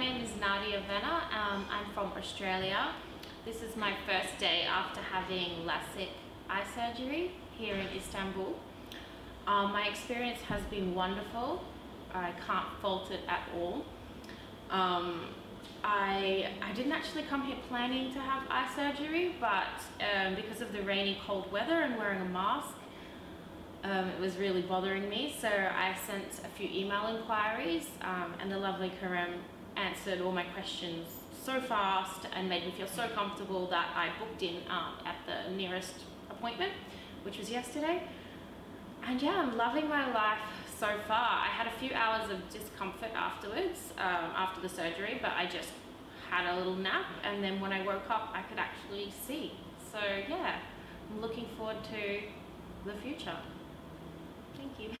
name is Nadia Venner. Um, I'm from Australia. This is my first day after having LASIK eye surgery here in Istanbul. Um, my experience has been wonderful. I can't fault it at all. Um, I, I didn't actually come here planning to have eye surgery, but um, because of the rainy, cold weather and wearing a mask, um, it was really bothering me. So I sent a few email inquiries um, and the lovely Karem answered all my questions so fast and made me feel so comfortable that I booked in um, at the nearest appointment, which was yesterday. And yeah, I'm loving my life so far. I had a few hours of discomfort afterwards, um, after the surgery, but I just had a little nap and then when I woke up I could actually see. So yeah, I'm looking forward to the future. Thank you.